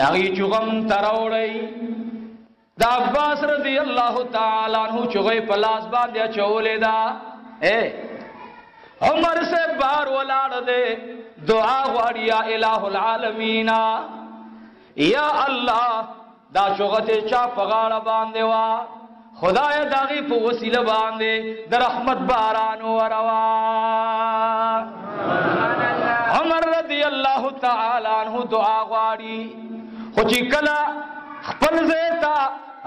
داغي چغم تراوړی دا عباس رضی الله تعالی عنہ چغې په لاس باندې چولې دا اے عمر سے بار ولاړ دے دعا غواړي یا الہ العالمین یا الله دا چغه ته چا په غاړه باندې وا خدای داغي په وسیله باندې د رحمت باران وروا عمر رضی الله تعالی عنہ دعا غواړي خو چې کله خپل ځای ته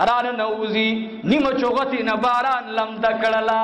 ران نوزی نیم چوغتی نباران لم دکڑلا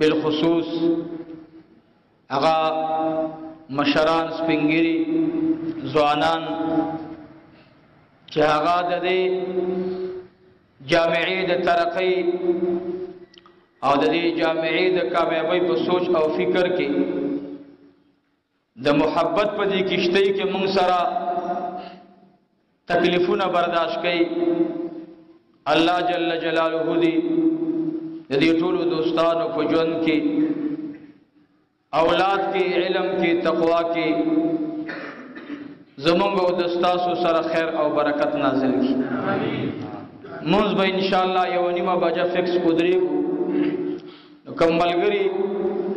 بالخصوص هغه مشران سپنګری ځوانان چې هغه د دې جامعې د ترقۍ او د دې جامعې د کامیابی په سوچ او فکر کې د محبت په دې کشته کې مونږ سره تکلیفونه برداشت کړي الله جل جلاله دې د دې ټولو دوستانو په ژوند کې اولاد کې علم کې تقوا کې زمونږ او د تاسو سره خیر او برکت نازل کړي امين مونږ به ان شاء الله یو نیمه بجه فکس کودري نو کوم ملګری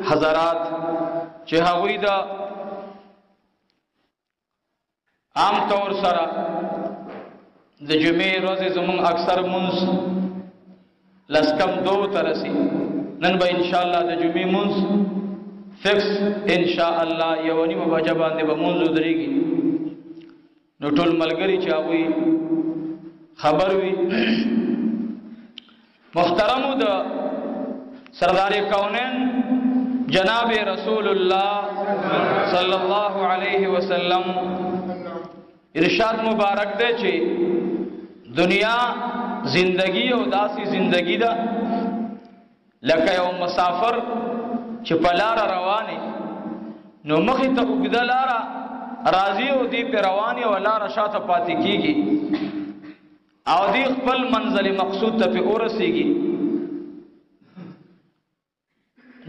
حضرات چې هغوی دا عام طور سره د جمعې ورځې زمون اکثر منځ لسکم دو ترسي نن به ان شاء الله د جمعې منځ فکس ان شاء الله یو نیمه بجه باندې به منځ درېږي نو ټول ملګری چې هغوی خبر وي محترمو د سردار کونین جناب رسول الله صلی الله علیه وسلم ارشاد مبارک دی چې دنیا زندگی او داسې زندگی ده دا لکه یو مسافر چې په لاره روان وي، نو مخې ته اوږده لاره راځي او دی پرې روان وي او لاره شاته پاتې کېږي او دی خپل منزل مقصود ته پرې ورسېږي،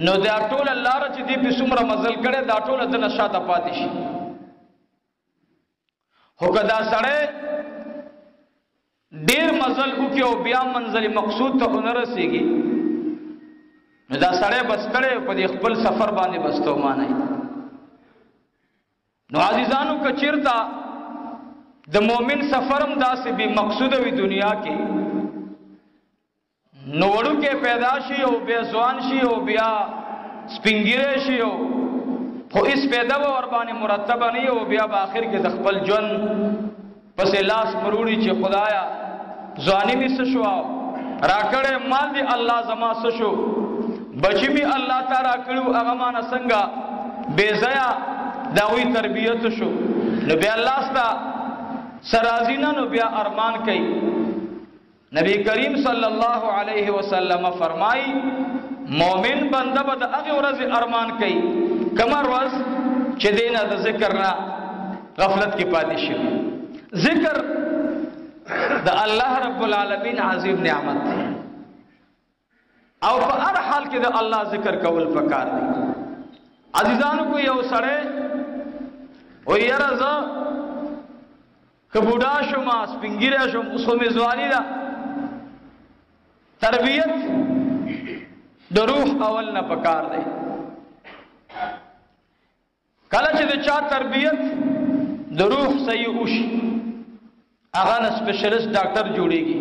نو دا ټوله لاره چې دی پرې څومره مزل کړی، دا ټوله دنه شاته پاتې شي. هو کدا سړی ډیر مزل وکي او بیا منزل مقصود ته نه رسیږي نو دا سړی بس کړي په دې خپل سفر باندې بستو معنی نو عزیزانو کچیرتا د مؤمن سفرم داسې به مقصود وي دنیا کې نو وړوکی پیدا شي او بیا ځوان شي او بیا سپینګیری شي او خو اس پیدا به ور باندې مرتب نه او بیا په آخر کې د خپل ژوند پس لاس مروړي چې خدایا ځواني می څه شو راکړې مال دی الله زما څه شو بچی می الله تعالی کړو هغه مان څنګه بے ضیا دا وی تربیت شو نو بیا الله ستا سرازینا نو بیا ارمان کوي نبی کریم صلی الله علیه وسلم فرمای مؤمن بنده به د هغه ورځ ارمان کوي کوم ورځ چې دینه د ذکر نه غفلت کې پاتې شي ذکر د الله رب العالمین عظیم نعمت دی او په هر حال کې د الله ذکر کول پکار دي عزیزانو کو یو سړی او یره ز کبوډا شوم سپینګیره شوم اوس مې ځواني ده تربیت د روح اول نه پکار دی کله چې د چا تربیت د روح صحیح وشي هغه نه سپیشلیست ډاکټر جوړیږي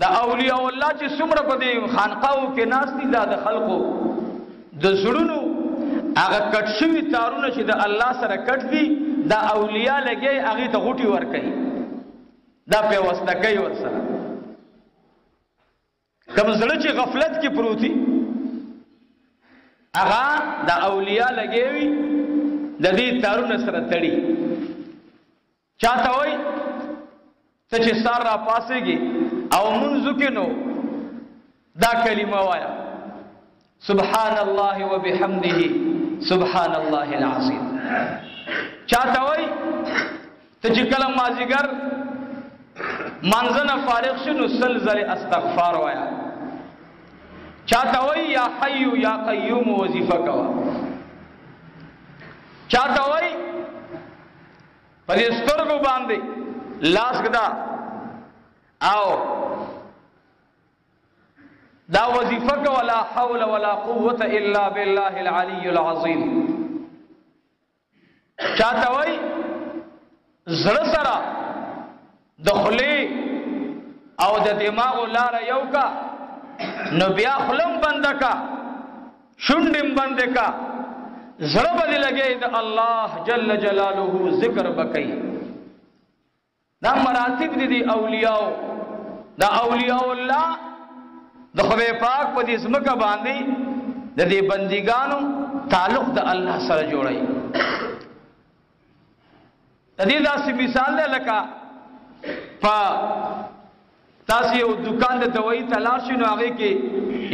دا اولياء الله چې څومره په دې خانقاو کې ناست دي دا د خلقو د زړونو هغه کټ شوی تارونه چې د الله سره کټ دي دا اولیاء لګي هغه ته غوټي ور کوي دا په واسطه کوي ور سره کوم زړه چې غفلت کې پروتي هغه دا اولیاء لګي د دې تارونه سره تړي چا ته وای ته چې سار را پاسېږي او منځو کې نو دا کلمه وایا سبحان الله وبحمده سبحان الله العظیم چا ته وای ته چې کلم مازیګر منځنه فارغ شنو سل زل استغفار وایا چا ته وای یا حی یا قیوم وظیفه کوا چا ته وای په دې سترګو باندې لاس ګدا او دا وظیفه کو ولا حول ولا قوت الا بالله العلی العظیم چاته وای زړه سره د خلی او د دماغ لار یو کا نو بیا خلم بند کا شونډم بند کا زړه بد لګي د الله جل جلاله ذکر بکئی دا مراتب دي دي اولیاء دا اولیاء الله د خدای پاک په دې سمکه باندې د دې بندګانو تعلق د الله سره جوړي د دې داسې مثال دی لکه په تاسو یو دکان د دوايي تلاش نو هغه کې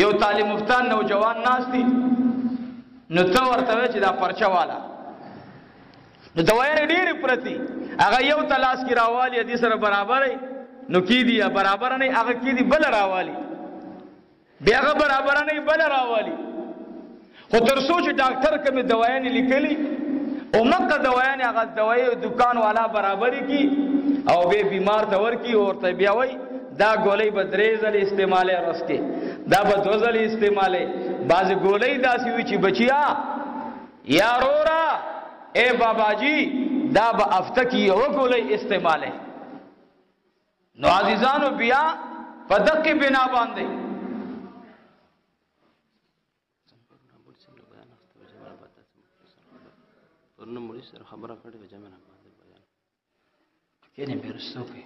یو طالب مفتان نوجوان ناس دي نو ته ورته چې دا پرچا والا نو دوايي ډېر پرتی هغه یو تلاش کې راوالي دي سره برابرې نو کې دي برابر نه هغه کې دي بل راوالي بیا هغه برابرنۍ بله راولي خو تر څو چې ډاکټر کومې دوايانې لیکلي او مکه دوايانې هغه دوایي دکان والا برابرې کی او به بیمار ته ورکی او ورته بیا وای دا ګولۍ به درې ځلې استعماله ورځ کې دا به دوه ځلې استعماله بعض ګولۍ داسې وي چې بچیا یا رورا اے بابا جی دا به هفته کې یو ګولۍ استعماله نو عزیزانو بیا په دقه بنا باندې ورنه مولوی سره خبره کړې و جمع نه باندې بیان کینه بیرستو کې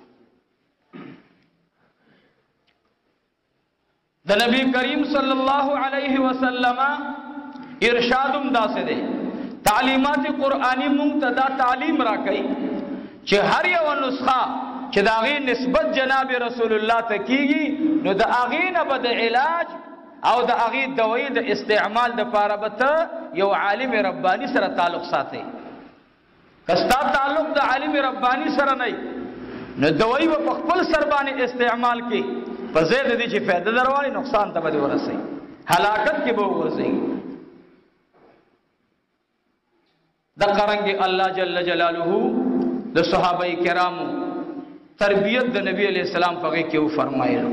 د نبی کریم صلی الله علیه وسلم ارشادم داسې دی تعلیمات قرآنی مونږ ته دا تعلیم را کوي چې هر یو نسخه چې دا غي نسبت جناب رسول الله ته کیږي نو دا غي نه بد علاج او دا غي دوی د استعمال د پاره به ته یو عالم ربانی سره تعلق ساتي که ستا تعلق د عالم ربانی سره نه نو دوی به په خپل سر باندې استعمال کې په زید دي چې فائدہ دروړي نقصان ته به ورسي هلاکت کې به ورسي د قرنګ الله جل جلاله د صحابه کرامو تربیت د نبی علی السلام په کې و فرمایلو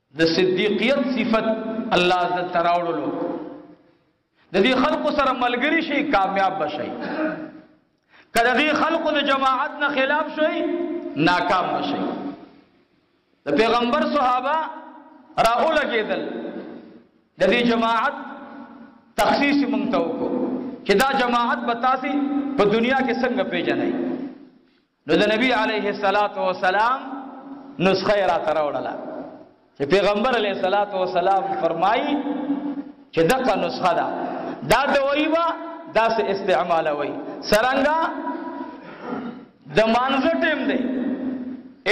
د صدیقیت صفت الله عزت تراوړلو د دې خلکو سره ملګری شي کامیاب بشي کله دې خلکو د جماعت نه خلاف شي ناکام بشي د پیغمبر صحابه راول کېدل د دې جماعت تخصیص مونږ ته وکړو چې دا جماعت به تاسو په دنیا کې څنګه پیژنئ نو د نبی علیه الصلاۃ والسلام نسخه را تراوړله چې پیغمبر علیه الصلاۃ والسلام فرمایي چې دغه نسخه ده دا دوی با داسې استعمال وي سرنګا د مانزه ټیم دی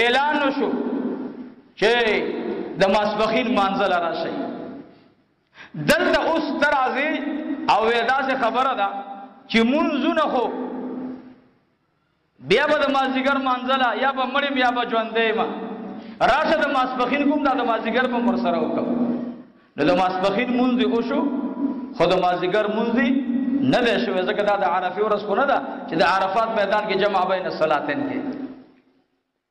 اعلان وشو چې د ماسپخین مانزه لرا شي دلته اوس ترازی او ودا سے خبره ده چې منځونه خو بیا به د مازیګر مانځله یا به مړ یم یا به ژوندی یم راشه د ماسپخین کوم دا د مازیګر به مر سره وکم نو د ماسپخین مونځ او شو خو د مازیګر مونځ نه دی شوی ځکه دا د عرفه ورځ خو نه ده چې د عرفات میدان کې جمع بین الصلاتین کې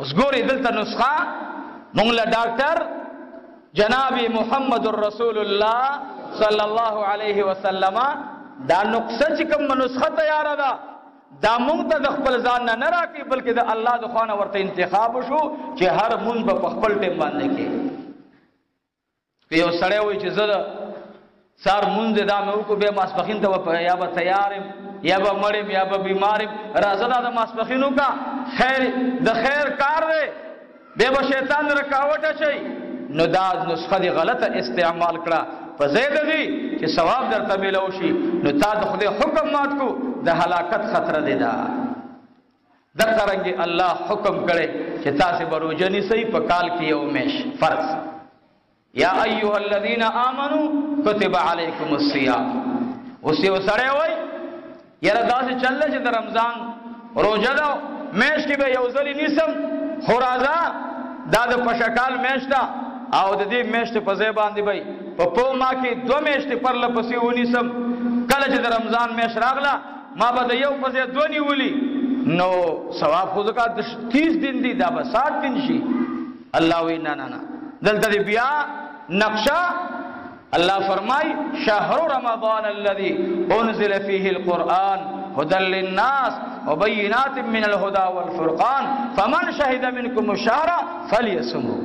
اوس ګوري دلته نسخه مونږ له ډاکټر جناب محمد رسول الله صلی الله علیه وسلم دا نقصه چې کوم نسخه تیار ده دا مونږ ته د خپل ځان نه نه راکې بلکې د الله د خوانه ورته انتخاب شو چې هر مونږ په خپل ټیم باندې کې که یو سړی وای چې زه د سار مونږ دا مې وکړو به ماسپخین ته په یا به تیارم یا به مړم یا به بیمارم راځه دا د ماسپخین وکا خیر د خیر کار دی به به شیطان رکاوټ شي نو دا نسخه دی غلطه استعمال کړه په زید دی چې ثواب درته ملو شي نو تا د خدای حکم مات کو د هلاکت خطر دی دا دغه رنګه الله حکم کړی چې تاسو به روزه نیسئ په کال کې یو میش فرض یا ایها الذین آمنو کتب علیکم الصیام اوس یو سره وای یره داسې چل چې د رمضان روزه دا میش کې به یو ځل نیسم خو راځه دا د پشکال میشتا او د دې میشت په ځای باندې به په پوما کې دوه میشت پر لپسې ونیسم کله چې د رمضان میش راغله ما به د یو په ځای دوه نیولي نو ثواب خو ځکه د تیس دین دی دا به سات دین شي الله وی نه نه نه دلته بیا نقشه الله فرمای شهر رمضان الذي انزل فيه القرآن هدى للناس وبينات من الهدى والفرقان فمن شهد منكم الشهر فليصمه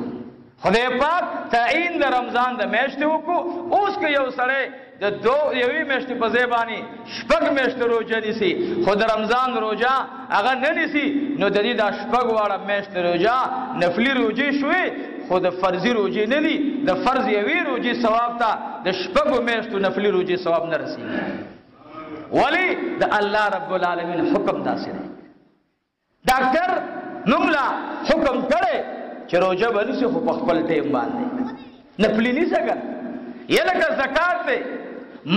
خدای پاک تعین د رمضان د میاشتې وکړو اوس که یو سړی د دو یوې میاشتې په ځای باندې شپږ میاشتې روژه نیسي خو د رمضان روژه هغه نه نیسي نو د دې دا شپږ واړه میاشتې روژه نفلي روژې شوې خو د فرضي روژې نه دي د فرض یوې روژې ثواب ته د شپږو میاشتو نفلي روژې ثواب نه رسېږي ولی د الله رب العالمین حکم داسې دی ډاکټر موږ له حکم کړی چې روژه به نیسي خو په خپل ټیم باندې نه پلي نیسه که یا لکه زکات دی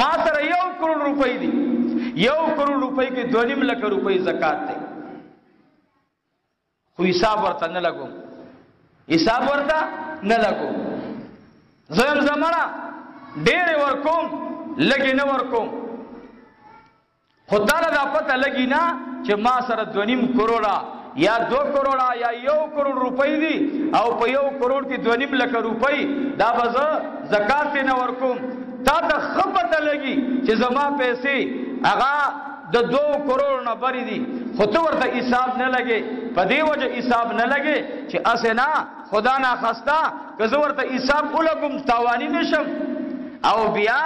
ما سره یو کروڑ روپۍ دي یو کروڑ روپۍ کې دوه نیم لکه روپۍ زکات دی خو حساب ورته نه لګوم حساب ورته نه لګوم زم زمړه ډېر ورکوم لګي نه ورکوم خو تا له دا پته لګي نه چې ما سره دوه نیم کروړه یا دوه کروړه یا یو کروړ روپۍ دي او په یو کروړ کې دوه نیم لکه روپۍ دا به زه زکات نه ورکوم تا ته ښه پته لګي چې زما پیسې هغه د دوه کروړ نه بری دي خو ته ورته حساب نه لګې په دې وجه حساب نه لګې چې اسه نه خدا نه خستا که زه ورته حساب ولګم تاوانی نشم او بیا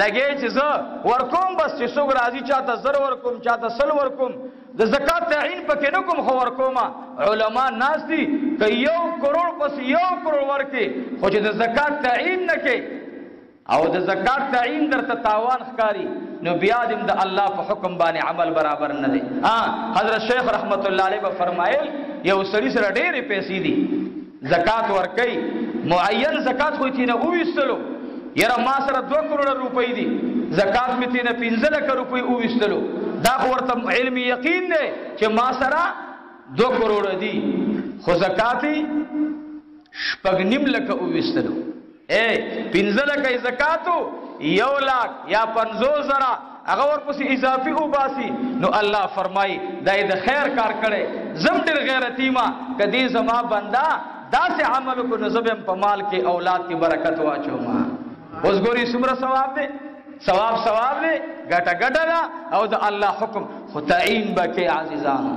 لګې چې زه ورکوم بس چې څوک راځي چاته زر ورکوم چاته سل ورکوم د زکات تعین پکې نه کوم خو ورکوم علما ناس دي که یو کروڑ پس یو کروڑ ورکې خو چې د زکات تعین نه کې او د زکات تعین درته تاوان ښکاری نو بیا دې د الله په حکم باندې عمل برابر نه دی ها حضرت شیخ رحمت الله علیه فرمایل یو سړي سره ډېرې پیسې دي زکات ورکړي معین زکات خو تینه وویستلو یره ما سره 2 کروڑ روپۍ دي زکات می تینه 15 لک روپۍ وویستلو دا خو ورته علم یقین دی چې ما سره 2 کروڑ دي خو زکات شپږ نیم لک وویستلو اې پنځه لکه یې زکات و، یو لاک یا پنځوس زره هغه ورپسې اضافي وباسي، نو الله فرمایي، دا یې د خیر کار کړی، زه هم ډېر غیرتي یم، که دې زما بنده داسې عمل وکړ، نو زه به هم په مال کې، اولاد کې برکت واچوم. اوس ګورئ څومره ثواب دی؟ ثواب ثواب دی، ګټه ګټه ده او د الله حکم، خو تعین به کې عزیزانو،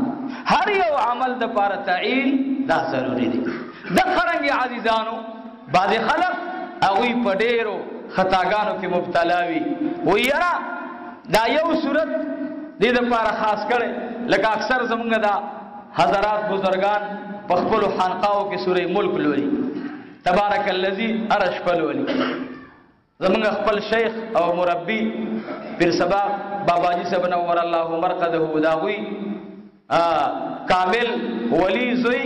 هر یو عمل دپاره تعین دا ضروري دی. دغه رنګې عزیزانو! بعضې خلق هغوی په ډېرو خطاګانو کې مبتلا وي و یاره دا یو صورت دې د پاره خاص کړي لکه اکثر زمونږ دا حضرات بزرگان په خپل خانقاو کې سورې ملک لولي تبارک الذی ارش پلولي زمونږ خپل شیخ او مربی پیر سبا بابا جی صاحب نور الله مرقده دا غوی کامل ولی زوی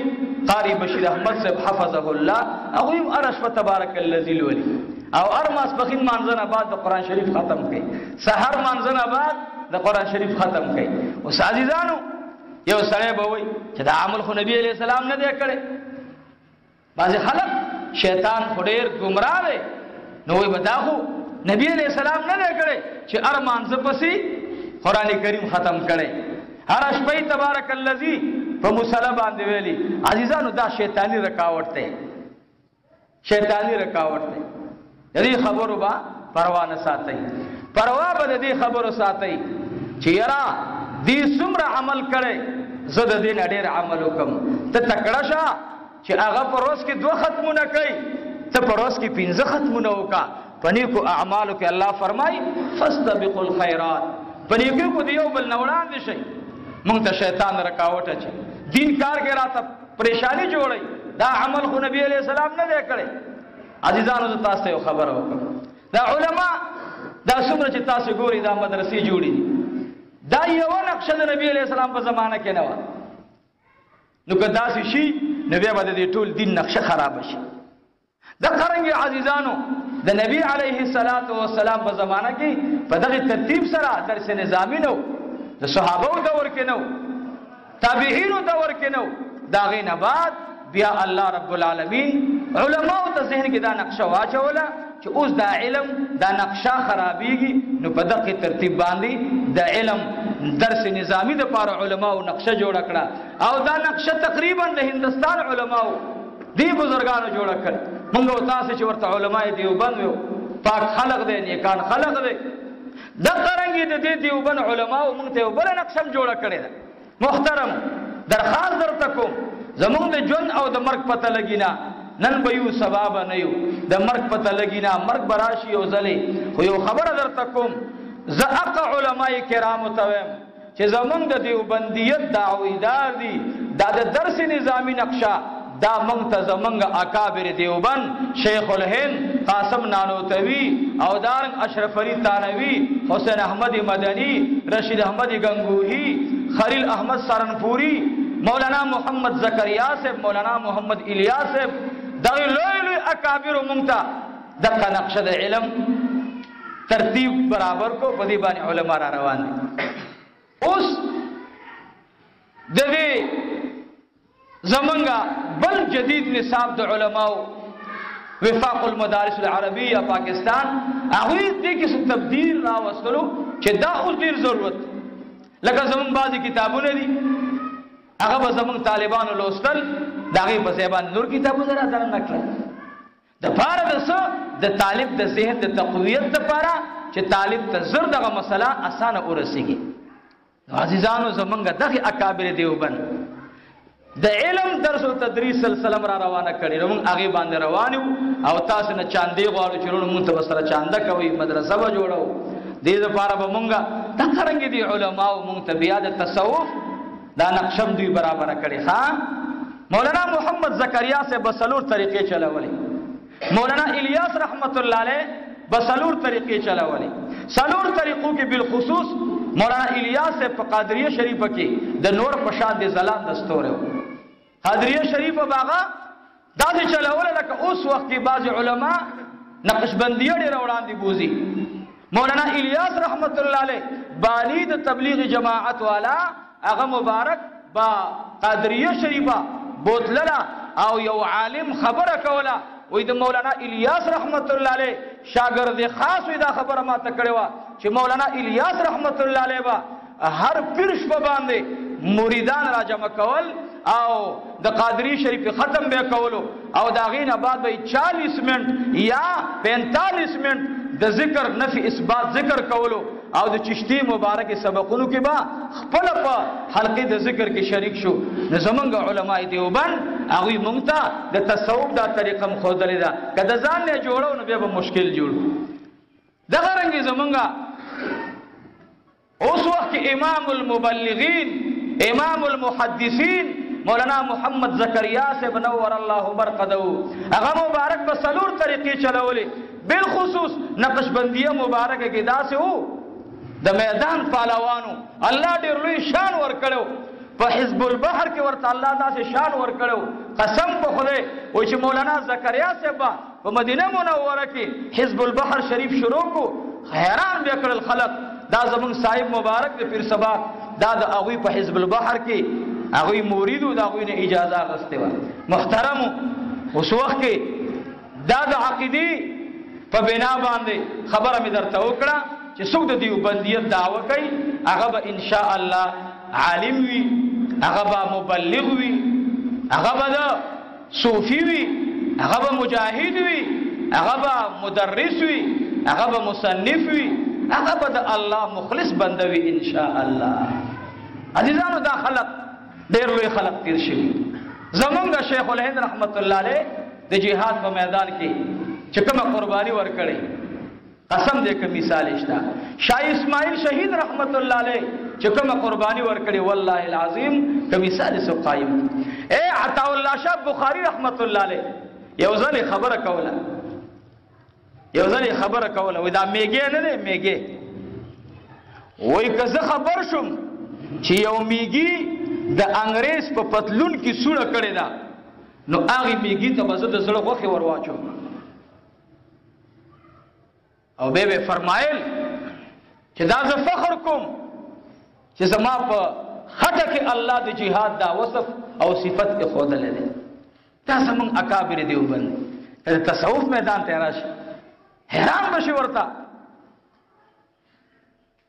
قاری بشیر احمد صاحب حفظه الله هغه هم ارشف تبارک الذی ولی او ار ماسپخین مانځنه بعد د قران شریف ختم کړي سحر مانځنه بعد د قران شریف ختم کړي او عزیزانو یو سره به وای چې دا عمل خو نبی علی السلام نه دی کړی بعضی خلک شیطان خو ډیر گمراه دی نو وي بدا خو نبی علیہ السلام نه کړي چې ارمان ز پسې قران کریم ختم کړي هر شپه تبارک الذی په مصلی باندې ویلي عزیزانو دا شیطانی رکاوټ ته شیطانی رکاوټ ته د دې خبرو به پروا نه ساتي پروا به د دې خبرو ساتي چې یرا دې څومره عمل کړي زه د دې نه ډېر عمل وکم ته تکړه شه چې هغه پر ورځ کې دوه ختمونه کوي ته پر ورځ کې پنځه ختمونه وکا پنې کو اعمالو کې الله فرمای فاستبقوا الخيرات پنې کې کو دیو بل نوړان دي شي مونږ ته شیطان رکاوټ اچي دین کار کې راته پریشانی جوړي دا عمل خو نبی عليه السلام نه دی کړی عزیزانو زه تاسو ته یو خبره وکړم دا علما دا څومره چې تاسو ګوري دا مدرسې جوړې دي دا یو نقشه د نبی علی السلام په زمانه کې نه و نو که داسې شي نو بیا به د ټول دین نقشه خراب شي د قرنګ عزیزانو د نبی علیه الصلاۃ والسلام په زمانہ کې په دغه ترتیب سره درس نظامی نو د صحابه دور کې نو تابعینو ته ورکې نه و، د هغې نه بعد بیا الله رب العالمین علماو ته ذهن کې دا نقشه واچوله چې اوس دا علم دا نقشه خرابېږي نو په دقې ترتیب باندې د علم درس نظامی د پاره علماو نقشه جوړ کړه او دا نقشه تقریبا د هندستان علماو دی بزرګانو جوړ کړ موږ تاسو چې ورته علماي دیوبند یو پاک خلق دی نیکان خلق دی دغه رنګ د دې دیوبن علماو مونږ ته یو بل نقشم جوړ کړی ده محترم درخواست درته کوم زمونږ د ژوند او د مرګ پته لګی نه نن به یو سبا به نه یو د مرګ پته لګی نه مرګ براشي او ځلې خو یو خبره درته کوم زه اق علماء کرام ته وایم چې زمونږ د دیوبندیت دعویدار دي دا د درس نظامی نقشه دا مونږ ته زمونږ اکابر دیوبند شیخ الهند قاسم نانوتوی او دارنګ اشرف علی تانوی حسین احمد مدنی رشید احمد گنگوهی خلیل احمد سرنپوری مولانا محمد زکریا صاحب مولانا محمد الیاس صاحب دا لوی لوی اکابر مونږ ته دغه نقشه د علم ترتیب برابر کو په دې باندې علما را روان دي اوس د دې زمونږه بل جدید نصاب د علماو وفاق المدارس العربیه پاکستان هغه دې کې څه تبديل را وستلو چې دا اوس ډیر ضرورت لکه زمون بعضی کتابونه دي هغه به زمون طالبانو لوستل دا غي په زبان نور کتابونه را درنه کړل د پاره د څه؟ د طالب د ذهن د تقویت د پاره چې طالب ته زر دغه مسله اسانه ورسیږي عزیزانو زمونږ دغه اکابر دیوبند د علم درس او تدریس سلسله را روانه کړي نو موږ هغه باندې روان یو او تاسو نه چاندې غواړو چې نور مونږ ته سره چانده کوي مدرسه و جوړو دې لپاره به مونږه تکرنګ دي علما او مونږ ته بیا د تصوف دا نقشم دوی برابر کړي ها مولانا محمد زکریا سے بسلور طریقې چلولې مولانا الیاس رحمت الله علیه بسلور طریقې چلولې سلور طریقو کې بالخصوص مولانا الیاس په قادریه شریفه کې د نور پشان د زلان دستور قادریه شریفه به هغه داسې چلوله لکه اوس وخت کې بعضې علما نقشبندیه ډېره وړاندې بوځي مولانا الیاس رحمت الله علیه بالی د تبلیغ جماعت والا هغه مبارک با قادریه شریفه بوتلله او یو عالم خبره کوله وې د مولانا الیاس رحمت الله علیه شاګرد خاص وې دا خبره ما ته کړې و چې مولانا الیاس رحمت الله علیه هر پیر شپه باندې مریدان را جمع کول او د قادری شریف ختم به کولو او دا غینه بعد به 40 منټ یا 45 منټ د ذکر نفي اثبات ذکر کولو او د چشتي مبارک سبقونو کې با خپل په حلقې د ذکر کې شریک شو نو زمونږ علما دیوبند هغه مونږ ته د تصوف دا طریقه مخودلې ده کله ځان نه جوړو نو به مشکل جوړو دغه رنګ زمونږه اوس وخت کې امام المبلغین امام المحدثین مولانا محمد زکریا صاحب نور الله برقدو هغه مبارک په سلور طریقې چلولې بل خصوص نقشبندیه مبارک کې داسې وو د میدان پهلوانو الله ډېر لوی شان ور کړو په حزب البحر کې ورته الله داسې شان ور کړو قسم په خدای او چې مولانا زکریا صاحب په مدینه منوره کې حزب البحر شریف شروع کو حیران بیا کړل خلق دا زمون صاحب مبارک د پیر سبا دا د هغه په حزب البحر کې هغه مرید او دا غوینه اجازه غسته و محترم اوس وخت کې دا د عقیدی په بنا باندې خبره مې درته وکړه چې څوک د دیوبندیت دعوه کوي هغه به ان شاء الله عالم وي هغه به مبلغ وي هغه به صوفي وي هغه به مجاهد وي هغه به مدرس وي هغه به مصنف وي هغه به د الله مخلص بنده وي ان شاء الله عزیزانو دا خلق ډېر لوی خلق تیر شي زمونږ شیخ الهند رحمت الله علیه د جهاد په میدان کې چې کومه قرباني ورکړي قسم دی که مثال یې شته شاه اسماعیل شهید رحمت الله علیه چې کومه قرباني ورکړې والله العظیم که مثال یې سو قایم اے عطا الله شاه بخاری رحمت الله علیه یو ځل خبره کوله یو ځل خبره کوله وای دا میګه نه دی میګه وای که زه خبر شوم چې یو میګي د انګريز په پتلون کې سوړه کړې ده نو هغه میګي ته به زه د زړه غوخه ورواچوم او به به فرمایل چې دا زه فخر کوم چې زما په خټه کې الله د جهاد دا وصف او صفت کې خود لري دا زمون اکابر دیوبند کله تصوف میدان ته راشي حیران بشي ورته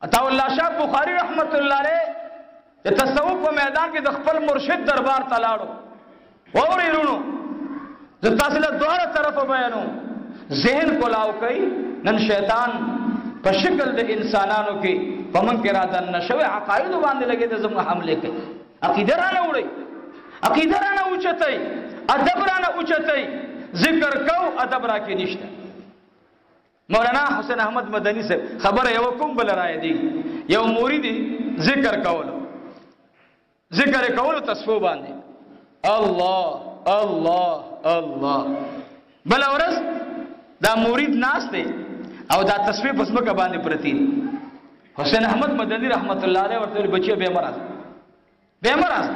عطاء الله شاه بخاری رحمت الله علیه د تصوف په میدان کې د خپل مرشد دربار ته لاړو ووري رونو د تاسو له دوه طرف بیانو ذهن کولاو کوي نن شیطان په شکل د انسانانو کې په من کې را دن نشوي عقاید باندې لګي د زموږ حمله کوي عقیده را نه وړي عقیده را نه اوچتای ادب را نه اوچتای ذکر کو ادب را کې نشته مولانا حسین احمد مدنی صاحب خبره یو کوم بل را دی یو مورید ذکر کولو ذکر کولو تصفو باندې الله الله الله بل ورځ دا مورید ناس دی او دا تصفی پس مکه باندې پرتی حسین احمد مدنی رحمت الله علیه ورته بچي به مرز به مرز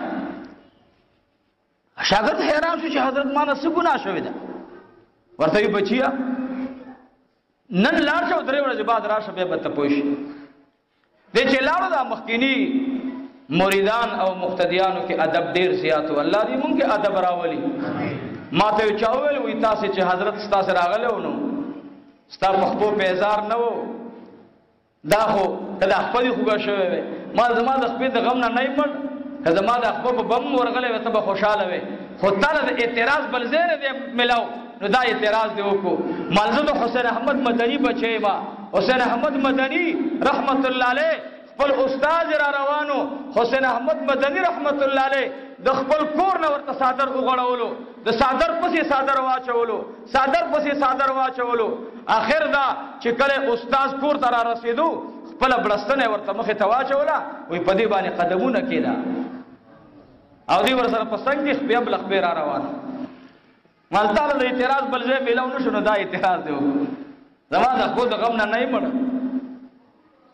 شاګرد حیران شو چې حضرت ما نه څه ګناه شوې ده ورته وی بچیا نن لار شو درې ورځې بعد راشه به ته پوښ دې چې لاړو دا مخکینی مریدان او مقتدیانو کې ادب ډیر زیات او الله دې مونږ کې ادب راولي ما ته چاویل وی تاسو چې حضرت تاسو راغله ونو ستا په خپل بیزار نه وو دا خو که د اخبر خوګه شوی وي ما زما د خپې د غم نه نه مړ که زما د اخبر په بم ورغلې وي ته به خوشاله وي خو تعالی د اعتراض بل زیر دی ملاو نو دا اعتراض دی وکړو مالزه د حسین احمد مدني بچي ما حسین احمد مدني رحمت الله علیه خپل استاد را روانو حسین احمد مدني رحمت الله علیه د خپل کور نه ورته صادر وغړولو د صادر پسې صادر واچولو څادر پسې څادر واچولو، اخر دا چې کله استاد کور ته را رسېدو، خپله بړستنه یې ورته مخې ته واچوله، وایي په دې باندې قدمونه کېږده او دی ورسره په څنګ کې خپې بله خپې را روان و. مالتا له د اعتراض بل ځای میلاو نه شو، نو دا اعتراض دی وکړو، زما د خپو د غم نه نه یې مړ.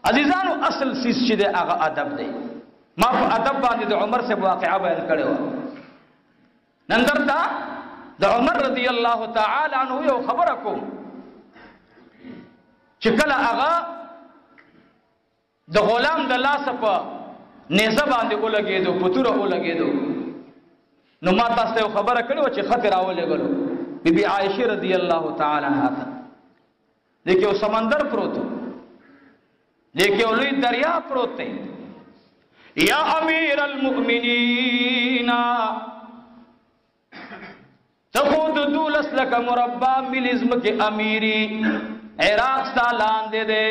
عزیزانو اصل څیز چې دی هغه ادب دی. ما په ادب باندې د عمر صاحب واقعه بیان کړې وه. نن درته د عمر رضی الله تعالی عنہ یو خبره کوم چې کله هغه د غلام د لاس په نيزه باندې ولګېدو په تور ولګېدو نو ما تاسو ته خبره کړو چې خطر راولې غلو بيبي عائشه رضی الله تعالی عنها لیکه یو سمندر پروت لیکه یو لوی دریا پروت دی یا امیر المؤمنین ته خو د دولس لکه مربع ملي ځمکې امیري عراق ستا لاندې دی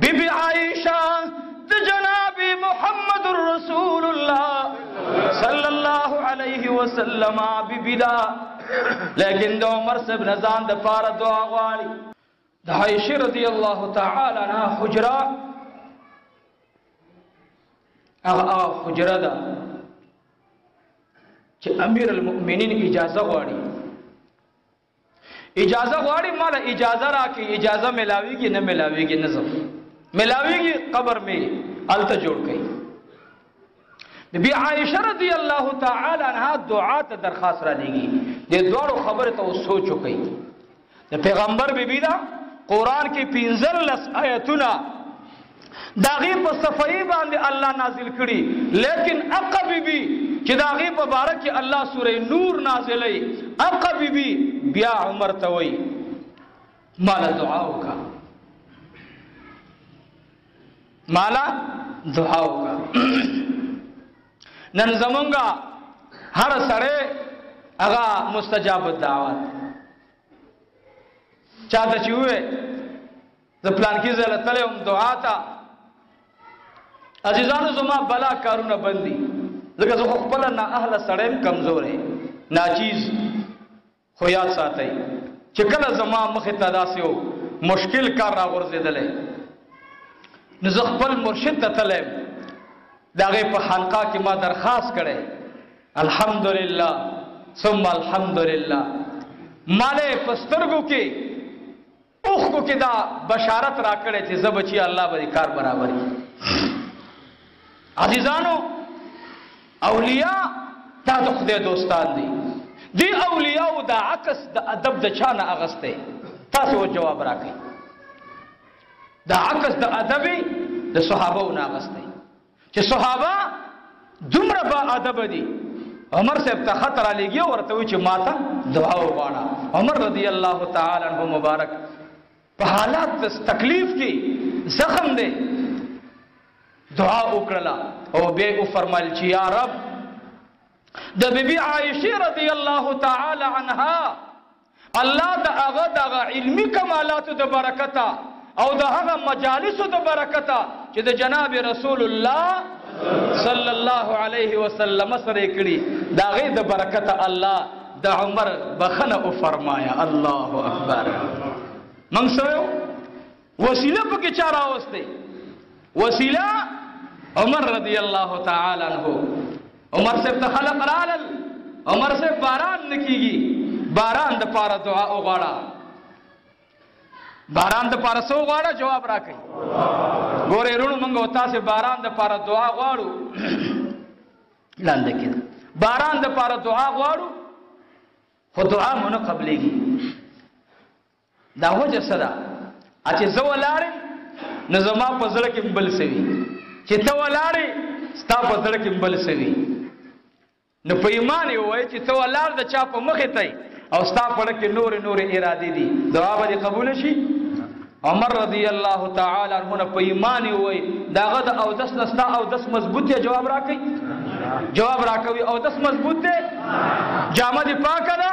بی بی عائشه د جناب محمد رسول الله صلی الله علیه وسلم بی بی دا لیکن د عمر صاحب نزان د پاره دعا غواړي د عائشه رضی الله تعالی عنها حجره هغه حجره ده چې امیر المؤمنین اجازه غواړي اجازه غواړي مال اجازه راکې اجازه ملاويږي نه ملاويږي نه زم ملاويږي قبر می الته جوړ کړي بی عائشه رضی الله تعالی عنها دعا ته درخواست را لېږي د دوړو خبره ته سوچ وکړي د پیغمبر بیبی دا قران کې 15 آیتونه د هغې په صفحې باندې الله نازل کړي لیکن اقه بی بی چې د هغې په باره کې الله سوره نور نازلوي اقه بی بی بیا عمر ته وایي مالا دعا وکا مالا دعا وکا نن زمونږه هر سړی هغه مستجاب دعوت چاته چې وې د پلانکی ځای له تللی وم دعا ته عزیزانو زما بلا کارونه بندي ځکه زه خو خپله نااهله سړی یم کمزوری ناچیز خو یاد ساتئ چې کله زما مخې ته داسې و مشکل کار راغورځېدلی نو زه خپل مرشد ته تللی یم د هغې په خانقاه کې ما درخواست کړی الحمدلله ثم الحمدلله ماله په سترګو کې اوښکو کې دا بشارت راکړی چې زه بچیه الله به دې کار برابر کړي عزیزانو اولیاء دا د خدای دوستان دي دی اولیاء او دا عکس د ادب د چا نه اغسته تاسو و جواب راکړئ دا عکس د ادب د صحابه نه اغسته چې صحابه دومره با ادب دي عمر صاحب ته خطر علیږي او ورته وی چې ماته دعا وغواړه عمر رضی الله تعالی عنہ مبارک په حالات د تکلیف کې زخم دی دعا وکړه او به او فرمایل چې یا رب د بیبي عائشه رضی الله تعالی عنها الله د هغه د هغه علمي کمالاتو د برکته او د هغه مجالسو د برکته چې د جناب رسول الله صلی الله علیه وسلم سره کړي دا غي د برکته الله د عمر بخنه او فرمایا الله اکبر من سره وسیله پکې چا راوسته وسیله عمر رضی الله تعالی عنہ عمر صاحب ته خلق رالل عمر صاحب باران نکیږي باران د پاره دعا وغواړه باران د پاره سو غواړه جواب راکړي ګوره رونو موږ او تاسو باران د پاره دعا غواړو لاندې کې باران د پاره دعا غواړو خو دعا مونږ قبليږي دا وجه څه ده؟ اچې زه ولاړم نو زما په زړه کې بل څه وي چې ته ولاړې ستا په زړه کې بل څه وي نو په ایمان یې وایي چې ته ولاړ د چا په مخې ته او ستا په لکه نور نور ارادې دي دعا به قبول شي عمر رضی الله تعالی عنہ په ایمان یې وایي داغه د او دس نستا او دس مضبوط یا جواب راکړي جواب راکوي او دس مضبوط دی جامه دې پاکه ده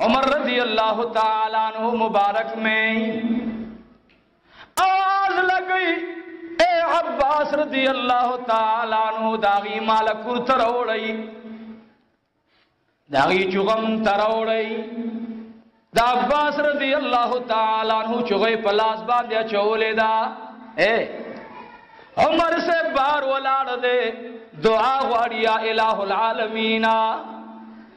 عمر رضی اللہ تعالی عنہ مبارک میں آواز لگئی اے عباس رضی اللہ تعالی عنہ داغی مال کور تروڑی داغی چغم تروڑی دا عباس رضی اللہ تعالی عنہ چغی پلاس باندیا چولے دا اے عمر سے بار ولاړ دے دعا غواړیا الہ العالمین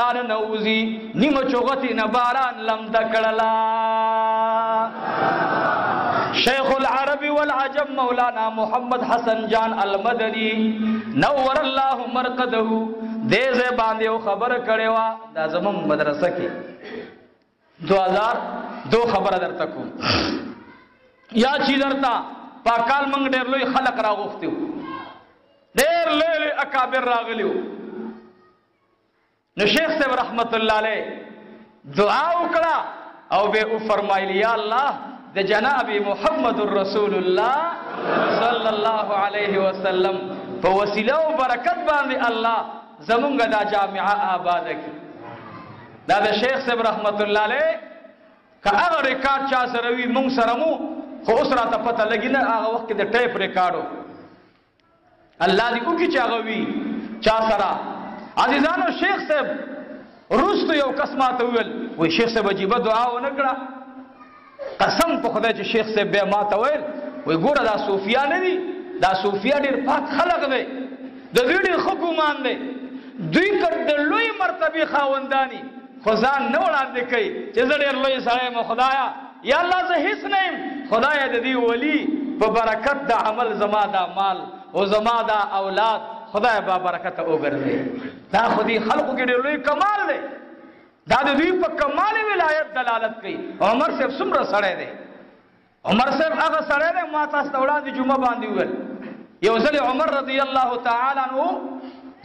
رانه نوزی نیم چوغتی نه باران لم دکړلا شیخ العرب والعجم مولانا محمد حسن جان المدنی نور الله مرقده دې زه باندې او خبر کړي وا د زمون مدرسه کې 2002 خبره درته کوم یا چې درته پاکال منګ ډېر لوی خلق راغوښتیو ډېر لوی اکابر راغلیو نو شیخ صاحب رحمت الله علیه دعا وکړه او به او فرمایل یا الله د جناب محمد رسول الله صلی الله علیه وسلم په وسیله او برکت باندې الله زمونږ دا جامعه آباد کی دا د شیخ صاحب رحمت الله علیه که هغه ریکارډ چا سره وی مونږ سره مو خو اوس راته پته لګی نه هغه وخت کې د ټیپ ریکارډو الله دی او کی چاغوی چا سره عزیزانو شیخ صاحب روست یو کس ما ته ویل وای شیخ صاحب عجیب دعا و نکړه قسم په خدای چې شیخ صاحب به ما ته ویل وای ګوره دا صوفیا نه دي دا صوفیا ډیر پاک خلق دی د دوی ډیر خو ګمان دی دوی کړه د لوی مرتبه خاوندانی خو ځان نه وړاندې کوي چې زه ډېر لوی سړی یم خدایا یا الله زه هیڅ نه یم خدایه د دې ولي په برکت د عمل زما دا مال او زما دا اولاد خدای با برکت وګرځي دا خو دې خلقو کې ډېر لوی کمال دی دا د دوی په کمال ولایت دلالت کوي عمر صاحب څومره سړی دی عمر صاحب هغه سړی دی ما تاسو ته وړاندې جمعه باندې وویل یو ځل عمر رضی الله تعالی عنہ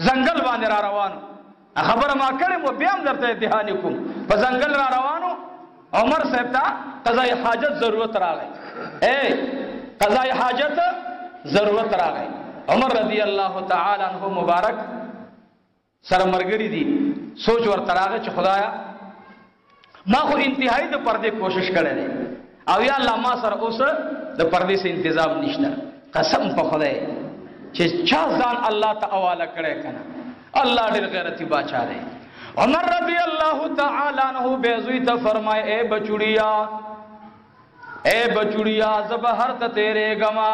ځنګل باندې را روان دا خبره ما کړې وه، بیا هم درته اتهانې کوم، په ځنګل را روان و، عمر صاحب ته قضای حاجت ضرورت راغی، ای قضای حاجت ضرورت راغی، عمر رضی الله تعالی عنه مبارک سره مرګري دي، سوچ ورته راغی چې خدایا! ما خو انتهایی د پردې کوشش کړی دی او یا الله ما سره اوس د پردې سه انتظام نشته قسم په خدای چې چا ځان الله ته حواله کړی کنه الله ډېر غیرتی بچا دی عمر رضی الله تعالی عنہ به زوی ته فرمای اے بچوړیا اے بچوړیا زبهر ته تیرې غما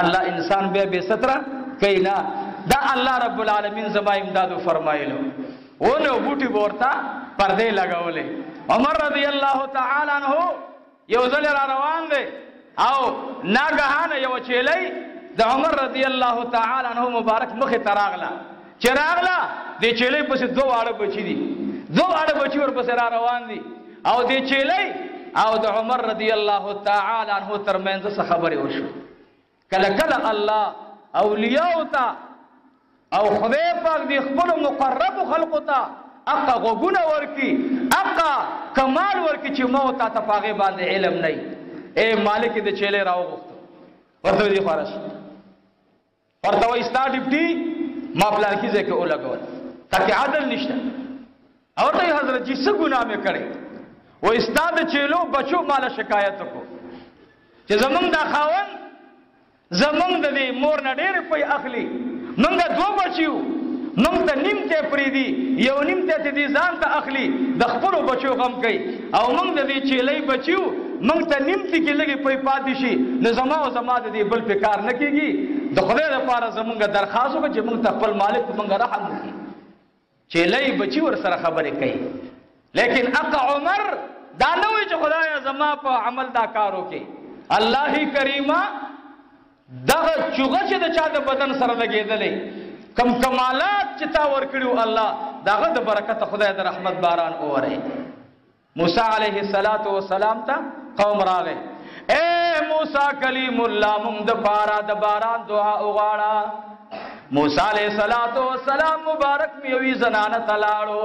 الله انسان بیا بے ستره کوي نه دا الله رب العالمین زما امداد فرمایلو او نو بوټي ورته پردې لګولې عمر رضی الله تعالی عنہ یو ځل را روان دی او ناګهانه یو چیلې د عمر رضی الله تعالی عنہ مبارک مخ تراغله چې راغله دې چیلې پسې دوه واړه بچی دي دوه واړه بچی ورپسې را روان دي او دې چیلې او د عمر رضی الله تعالی عنہ ترمنځ څه خبرې وشو کله کله الله اولیاء ته او خدای پاک دې خپل مقرب خلقو ته اقا غوګونه ورکی اقا کمال ورکی چې مو تا ته پاغه باندې علم نه اے مالک دې چیلې راوغوښته ورته دې خارش ورته وای ستا ډیپټي ما پلان کې ځکه ولګول تکي عدل نشته او ته حضرت جی څه ګناه مې کړې و استاد چيلو بچو مال شکایت کو چې زمونږ دا خاون زمونږ د دې مور نه ډېر په اخلي مونږ دوه بچیو مونږ ته نیم ته پریدي یو نیم ته دې ځان ته اخلي د خپل بچو غم کوي او موږ د دې چیلۍ بچي یو، موږ ته نیم ټکي لږې پرې پاتې شي، نو زما او زما د دې بل پرې کار نه کېږي، د خدای لپاره زموږ درخواست وکړه چې موږ ته خپل مالک په موږ رحم وکړي. چیلۍ بچي ورسره خبرې کوي، لیکن اق عمر دا نه وایي چې خدایه زما په عمل دا کار وکړي، الله کریمه! دغه چوغه چې د چا د بدن سره لګېدلې کم کمالات چې تا ورکړو الله دغه د برکت خدای د رحمت باران اوره موسی علیه الصلاۃ والسلام ته قوم راغې اے موسی کلیم الله مونږ د بارا د باران دعا وغواړه موسی علیه الصلاۃ والسلام مبارک میوي زنانه تلاړو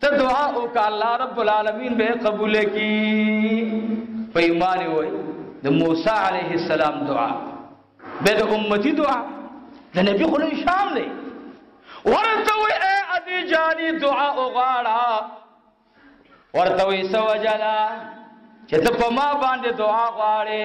ته دعا وکړه الله رب العالمین به قبول کړي په ایمان وای د موسی علیه السلام دعا به د امتی دعا د نبی خو شان دی ورته وای اے ابي جاني دعا وغواړه ورته وای سوجلا چې ته په ما باندې دعا غواړې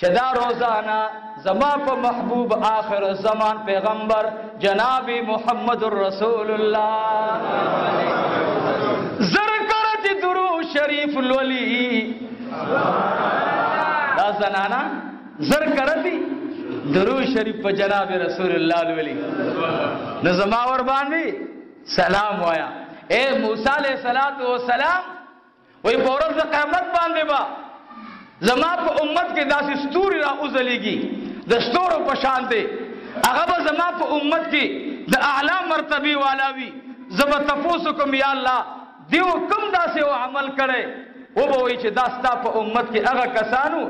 چه دا روزانه زما په محبوب آخر الزمان پیغمبر جناب محمد رسول الله زر کرت درو شریف لولی دا زنانا زر کرتی درو شریف په جناب رسول الله لولی نو زما ور باندې سلام وایا اے موسی علیہ الصلوۃ والسلام وای په ورځ د قیامت باندې با زما په امت کې داسې ستوري را اوځلېږي د ستورو په شان دی هغه به زما په امت کې د اعلی مرتبه والا وي زما تاسو کوم یا الله دیو کوم داسې عمل کړي او به وای چې دا ستا په امت کې هغه کسانو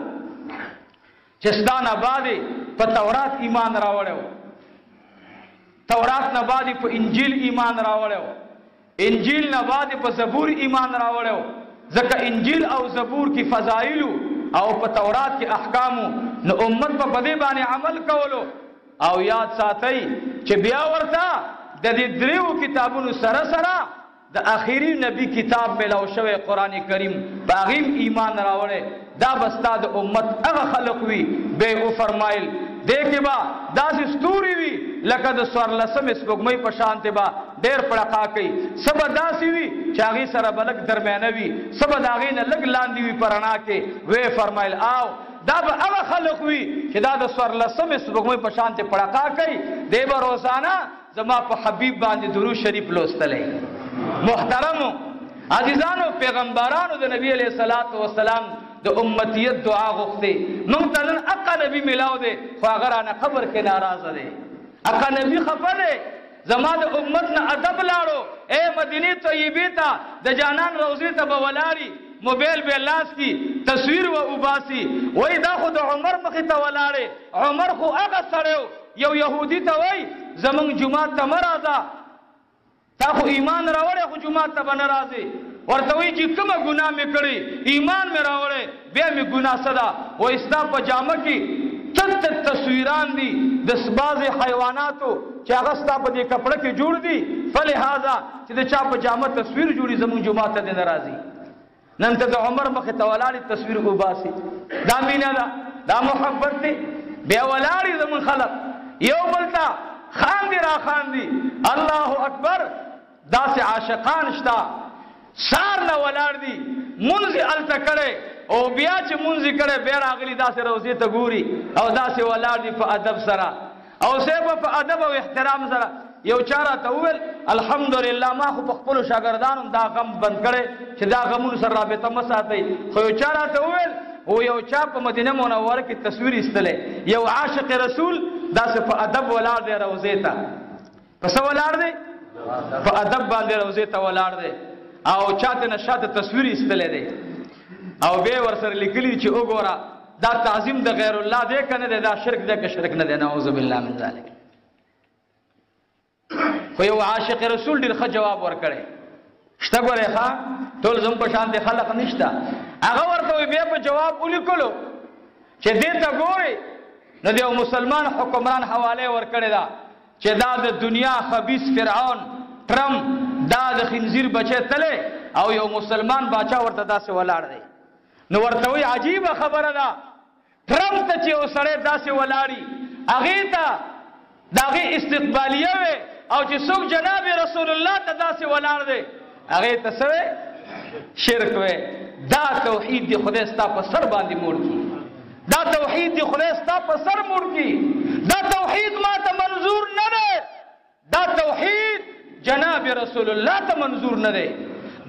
چه ستا نه بعد ئې په تورات ایمان راوړی وو، تورات نه بعد ئې په انجیل ایمان راوړی وو، انجیل نه بعد ئې په زبور ایمان راوړی وو، ځکه انجیل او زبور کښې فضائل وو او په تورات کښې احکام وو، نو امت به په دې باندې عمل کولو، او یاد ساتئ چه بیا ورته ددې دریو کتابونو سره سره د اخری نبی کتاب ملاو شوی قران کریم په هغه هم ایمان راوړی دا به ستا د امت هغه خلق وی بیا یې وفرمایل دې کې به داسې ستوری وی لکه د څوارلسمې سپوږمۍ په شانتې به ډیر پړقا کوي څه به داسې وی چې هغې سره به لږ درمیانه وی څه به د هغې نه لږ لاندې وی په رڼا کې وې فرمایل او دا به هغه خلق وی چې دا د څوارلسمې سپوږمۍ په شانتې پړقا کوي دی به روزانه زما په حبیب باندې درود شریف لوستلی محترمو عزیزانو پیغمبرانو د نبی علیه الصلاۃ والسلام د امتیت دعا غوښته مونږ ته نن اقا نبی ملاو دی خو هغه رانه قبر کې ناراضه دی اقا نبی خفه دی زما د امت نه ادب لاړو اے مدینه طیبه ته د جانان روزه ته بولاری موبایل به لاس کی تصویر و اوباسی وای دا خو د عمر مخ ته ولاړې عمر خو هغه سره یو یهودي ته وای زمونږ جماعت ته مه راځه تا خو ایمان راوړی خو جماعت ته به نه راځې ورته وایي چې کومه ګناه مې کړې ایمان مې راوړی بیا مې ګناه څه ده وایي ستا په جامه کې تت تت تصویران دي د بعضې حیواناتو چې هغه ستا په دې کپړه کې جوړ دي فلهذا چې د چا په جامه تصویر جوړي زمونږ جماعت ته دې نه راځي نن ته د عمر مخې ته ولاړې تصویر وباسي دا مینه ده دا محبت دی بیا ولاړې زمون خلک یو بل ته خاندي را خاندي الله اکبر داسې عاشقان شته سار نه ولاړ دي منځ الته کړي او بیا چې منځ کړي بیا راغلي داسې روزي ته ګوري او داسې ولاړ دي په ادب سره او صیب په ادب او احترام سره یو چا راته وویل الحمدلله ما خو په خپلو شاګردانو هم دا غم بند کړی چې دا غمونو سره رابطه مه ساتئ خو یو چا راته وویل او یو چا په مدینه منوره کې تصویر ایستلی یو عاشق رسول داسې په ادب ولاړ دی روضې ته په څه ولاړ دی په ادب باندې روزه ته ولاړ دی او چاته نشاته تصویر ایستلې دی او به ور سره لیکلی چې وګوره دا تعظیم د غیر الله دی کنه دا شرک دی که شرک نه دی نعوذ بالله من ذلک خو یو عاشق رسول ډیر ښه جواب ورکړي شته ګوره ښا ټول زم په شان دي خلق نشتا هغه ورته وی په جواب ولیکلو چې دې ته ګوري نو یو مسلمان حکمران حواله ورکړي دا چه دا د دنیا خبیث فرعون ټرمپ دا د خنزیر بچی تلی او یو مسلمان باچا ورته داسې ولاړ دی نو ورته وی عجیب خبره ده ټرمپ ته چې وسړی داسې ولاړی هغه ته داغه استقبالیه وي او چې څوک جناب رسول الله ته داسې ولاړ دی هغه ته سوي شرک وي دا توحید دی خدای ستا په سر باندې مور کی دا توحید دی خدای ستا په سر مور کی دا توحید ما ته منظور نه دی دا توحید جناب رسول الله ته منظور نه دی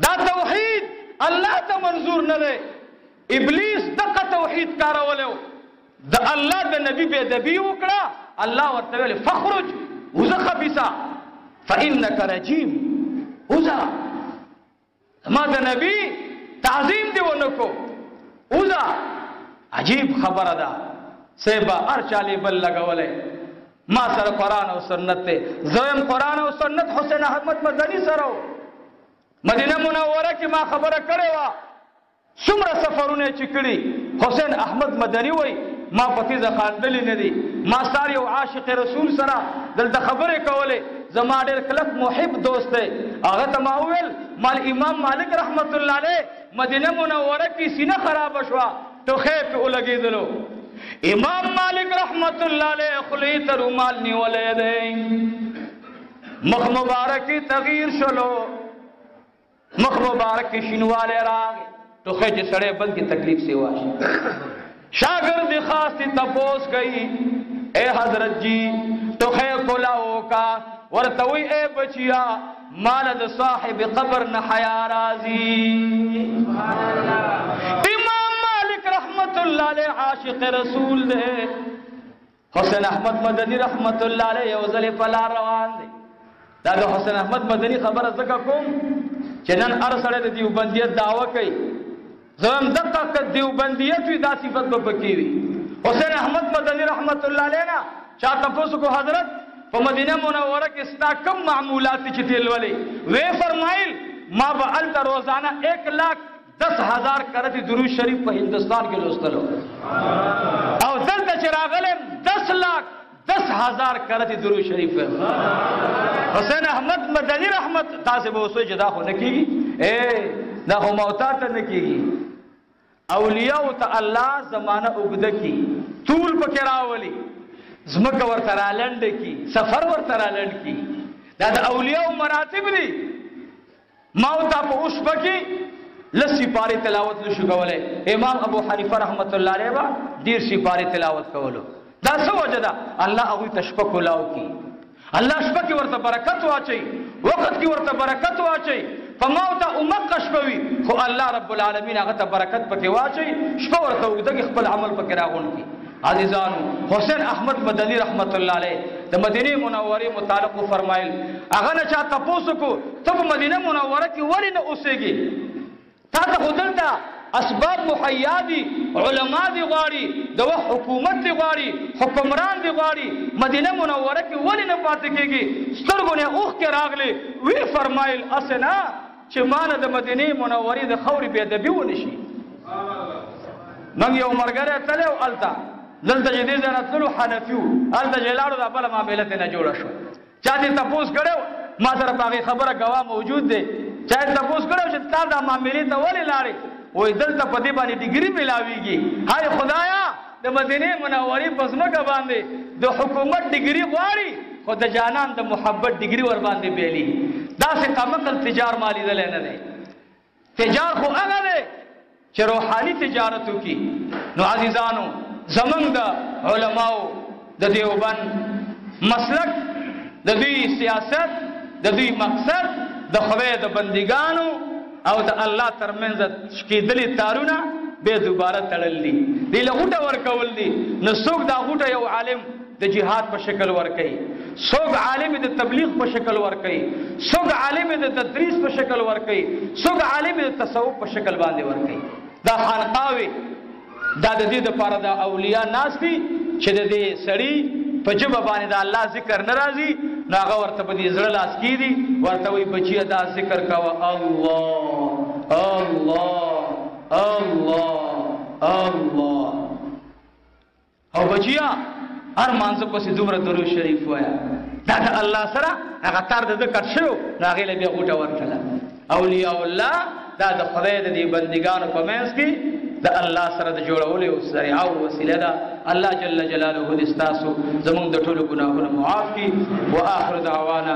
دا توحید الله ته منظور نه دی ابلیس دغه توحید کارولو د الله د نبی به دبی وکړه الله ورته ویل فخرج وزه خبيسا فانك رجيم وزه ما د نبی تعظیم دی ونکو وزه عجیب خبره ده سیبا ارچالی بل لګولې ما سره قران او سنت ته زویم قران او سنت حسین احمد مدنی سره مدینه منوره کې ما خبره کړې و څومره سفرونه یې چې کړي، حسین احمد مدني وايي، ما په تیزه خاندلي نه دي، ما سهار یو عاشق رسول سره دلته خبرې کولې، زما ډېر کلک محب دوست دی، هغه ته ما وویل، مال امام مالک رحمة الله علیه مدینه منوره کې سینه خرابه شوه، ټوخی پرې ولګېدلو، امام مالک رحمة الله علیه خولې ته رومال نیولی دی، مخ مبارک یې تغیر شولو. مخ مبارک کې شینواله راغی ټوخه چې سړې بند کې تکلیف سیوا شي شاګرد خاص ته تپوس کوي اے حضرت جی ټوخه کولا وکا ورته وی اے بچیا مال د صاحب قبر نه حیا راضی سبحان الله امام مالک رحمت الله علیه عاشق رسول ده حسین احمد مدنی رحمت الله علیه یو ځل په لار روان دی دا د حسین احمد مدنی خبره زکه کوم چې نن هر سړی د دیوبندیت داوا کوي زم دقه ک دیوبندیت وی دا صفت به پکې وي حسین احمد مدنی رحمت الله علیه نه چا تاسو کو حضرت په مدینه منوره کې ستا کم معمولات چې تل ولې وی فرمایل ما به ال روزانه 1 لک دس هزار کرتی درو شریف په هندوستان کې لوستلو او دلته چې راغلم دس لاک دس هزار کرتی درو شریف حسین احمد مدنی رحمت تاسې به اوسوي چې دا خو نه کېږي اے دا خو موتا ته نه کېږي اولیاء ته الله زمانہ وګد کی طول پکې راولي زمکه ورته رالند کی سفر ورته رالند کی دا د اولیاء مراتب دي ما او تا په اوس پکې لسی پاره تلاوت نشو کولای امام ابو حنیفه رحمت الله علیه با ډیر سی پاره تلاوت کولو دا څه وجه ده الله هغه تشبه کولاو کی الله شپه کې ورته برکت واچي وخت کې ورته برکت واچي په ما او ته امق شپوي خو الله رب العالمین هغه ته برکت پکې واچي شپه ورته وګدګ خپل عمل پکې راغون کی عزیزانو حسین احمد مدنی رحمت الله علیه د مدینه منوره متعلق فرمایل هغه نه چا تاسو کو ته په مدینه منوره کې ولې نه اوسېږي تا ته خدلته اسباب مهیا دي علما دي غواړي د وخت حکومت دي غواړي حکمران دي غواړي مدینه منوره کې ولې نه پاتې کېږي سترګونه اوخ کې راغلي وی فرمایل اسنه چې مانه د مدینې منورې د خوري بې ادبي ونه شي نن یو مرګره تلو التا دلته چې دې زنه تلو حنفیو الته چې لاړو دا بل معاملې ته نه جوړ شو چا دې تپوس کړو ما سره باغې خبره غوا موجود دی چا دې تپوس کړو چې تا دا معاملې ته ولې لاړې وې دلته په دې باندې ډیګري ملاويږي هاي خدایا د مدینې منورې په ځمکه باندې د حکومت ډګري غواړي خو د جانان د محبت ډګري ور باندې بیلي داسې قمقل تجار مالی دل نه دی تجار خو هغه دی چې روحاني تجارت وکي نو عزیزانو زمنګ د علماو د دیوبند مسلک د دوی سیاست د دوی مقصد د خدای د بندګانو او د الله ترمنځ شکیدلې تارونه به دوباره تړل دي د لغټه ورکول دي نو څوک دا غټه یو عالم د جهاد په شکل ورکړي څوک عالم د تبلیغ په شکل ورکړي څوک عالم د تدریس په شکل ورکړي څوک عالم د تصوف په شکل باندې ورکړي دا خانقاوي دا د دې لپاره د اولیاء ناس دي چې د دې سړی په جبه باندې د الله ذکر ناراضي نو هغه ورته په دې زړه لاس کې دي ورته وي بچي دا ذکر کاوه الله الله الله الله او بچیا هر مانځه پسې دومره درو شریف وایا دا د الله سره هغه تار د کټ شو هغه له بیا غوټه ورکړه اولیاء الله دا د خدای د دې بندګانو په منځ کې د الله سره د جوړولو او سره او وسیله ده الله جل جلاله دې تاسو زموږ د ټولو ګناهونو معاف کړي واخر دعوانا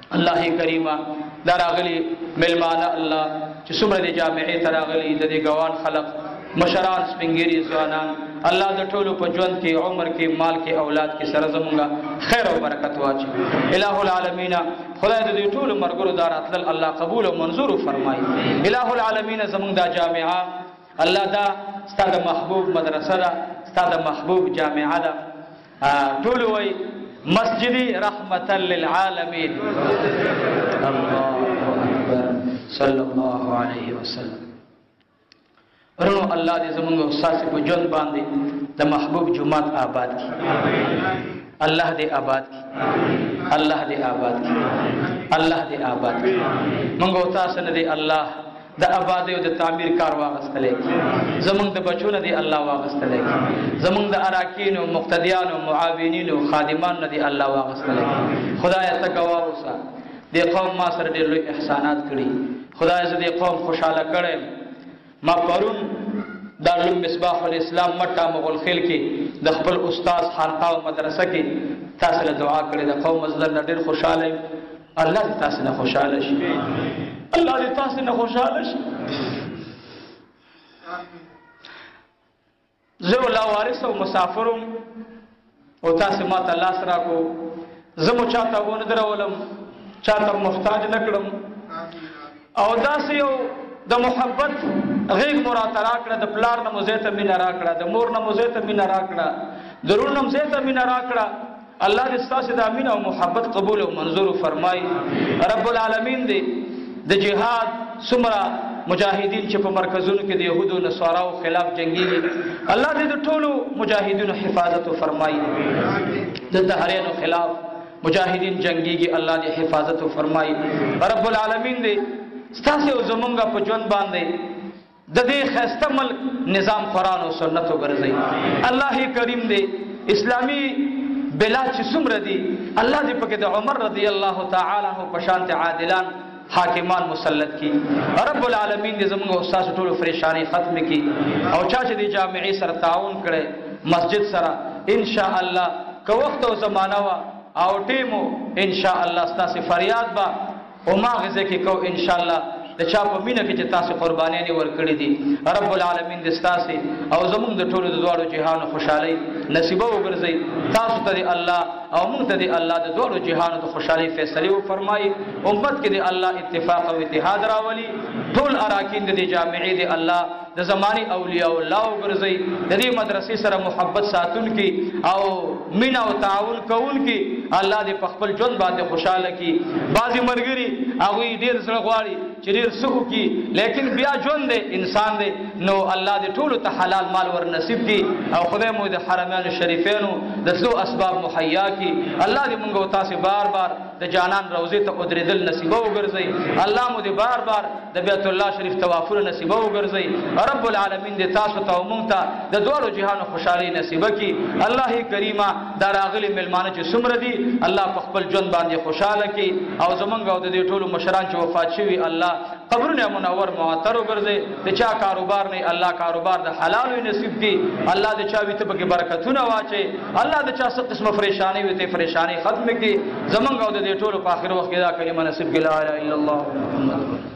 الله کریمه دا راغلي ملمانه الله چې څومره د جامعې ته راغلي د دې ګوان خلق مشران سپنګيري ځوانان الله د ټولو په ژوند کې عمر کې مال کې اولاد کې سره زمونږه خیر او برکت واچي الہ العالمین خدای دې ټول مرګرو داراتل الله قبول او منظور فرمایي الہ العالمین زمونږ دا جامعه الله دا ستاسو محبوب مدرسه ده ستاسو محبوب جامعه ده ټول وای مسجد رحمتا للعالمین الله اکبر صلی الله علیه وسلم ورنو الله دې زمونږ استاد په ژوند باندې د محبوب جمعات آباد کی الله دې آباد کی الله دې آباد کی الله دې آباد کی مونږ تاسو نه دې الله د آبادۍ او د تعمیر کار واغستلی زمونږ د بچو نه دی الله واغستلی زمونږ د اراکینو مقتدیانو معاونینو خادمانو نه دی الله واغستلی خدایه ته ګواه اوسه دې قوم ما سره ډېر لوی احسانات کړي خدای زه دې قوم خوشاله کړی ما پرون دارالعلوم مصباح الاسلام مټه مغول خیل کې د خپل استاد خانقاه او مدرسه کې تاسو له دعا کړې د قوم مزدر ډېر خوشاله الله دې تاسو نه خوشاله شي الله دې تاسو نه خوشاله شي زه ولا وارث او مسافرم او تاسو ما ته لاس راکو زه مو چاته ونه درولم چاته محتاج نکړم او داسې یو د محبت غیږ مو راته راکړه د پلار نه مو زه ته مینه راکړه د مور نه مو زه ته مینه راکړه د رور نه مو زه ته مینه راکړه الله دې ستاسو د امین او محبت قبول او منظور فرمای رب العالمین دې د جهاد سمرا مجاهدین چې په مرکزونو کې د يهودو نصاراو خلاف جنگي الله دې د ټولو مجاهدینو حفاظت فرمایي د تحریرو خلاف مجاهدین جنگیږي الله دې حفاظت فرمایي رب العالمین دې ستاسو او زمونږه په ژوند باندې د دې خسته ملک نظام قران او سنت وګرځي الله کریم دې اسلامی بلا چې څومره دي الله دې پکې د عمر رضی الله تعالی عنہ په شان عادلان حاکمان مسلط کی رب العالمین دې زموږ او تاسو ټول پریشانی ختم کی او چا چې د جامعې سره تعاون کړي مسجد سره ان شاء الله که وخت او زمانہ وا او ټیمو ان شاء الله تاسو فریاد با او ما غزه کې کو ان شاء الله د چا په مینه کې چې تاسو قربانې نه ورکړې دي رب العالمین دې تاسو او زموږ د ټولو د دوړو جهان خوشحالي نصیب وګرځي تاسو ته الله او موږ ته دی الله د دوه جهانو د خوشحالي فیصله و فرمایي امت کې دی الله اتفاق او اتحاد راولي ټول اراکین د جامعې دی الله د زماني اولیاء الله وګرځي د دې مدرسې سره محبت ساتون کې او مینا او تعاون کوون کې الله دې په خپل ژوند باندې خوشاله کړي بعضی مرګري هغه ډیر سره غواړي چې ډیر څه وکړي لیکن بیا ژوند دی انسان دی نو الله دې ټول ته حلال مال ور نصیب کړي او خدای مو د حرمین شریفینو د تلو اسباب مهیا کړي الله دې موږ او تاسو بار بار د جانان روزه ته ودرېدل نصیب وګرځي الله مو دې بار بار د بیت الله شریف توافر نصیب وګرځي رب العالمین دې تاسو ته او موږ ته د دوه جهان خوشحالي نصیب کړي الله کریمه دا راغلي ملمانه چې څومره دي الله په خپل ژوند باندې خوشاله کړي او زمونږ او د دې ټولو مشران چې وفات شوي الله قبرونه منور معطر وګرځي د چا کاروبار نه الله کاروبار د حلال نصیب کړي الله د چا وي ته پکې برکتونه واچي الله د چا څه قسمه پریشانی وي ته پریشانی ختم کړي زمونږ او د دې ټولو په آخر وخت کې دا کلمه نصیب کړي لا اله الا الله محمد